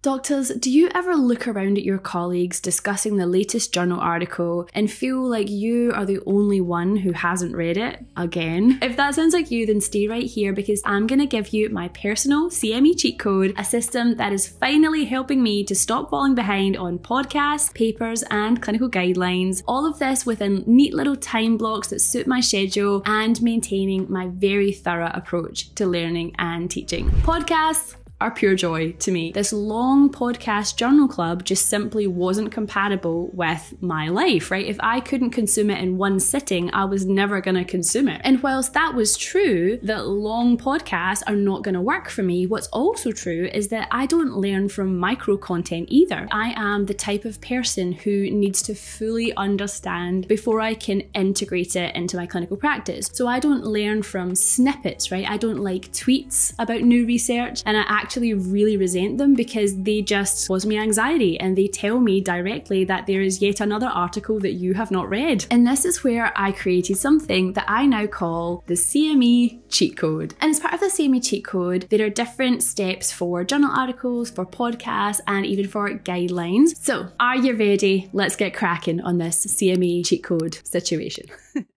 Doctors, do you ever look around at your colleagues discussing the latest journal article and feel like you are the only one who hasn't read it again? If that sounds like you, then stay right here because I'm going to give you my personal CME cheat code, a system that is finally helping me to stop falling behind on podcasts, papers, and clinical guidelines. All of this within neat little time blocks that suit my schedule and maintaining my very thorough approach to learning and teaching. Podcasts, are pure joy to me. This long podcast journal club just simply wasn't compatible with my life, right? If I couldn't consume it in one sitting, I was never going to consume it. And whilst that was true, that long podcasts are not going to work for me, what's also true is that I don't learn from micro content either. I am the type of person who needs to fully understand before I can integrate it into my clinical practice. So I don't learn from snippets, right? I don't like tweets about new research and I actually really resent them because they just cause me anxiety and they tell me directly that there is yet another article that you have not read. And this is where I created something that I now call the CME cheat code. And as part of the CME cheat code, there are different steps for journal articles, for podcasts, and even for guidelines. So, are you ready? Let's get cracking on this CME cheat code situation.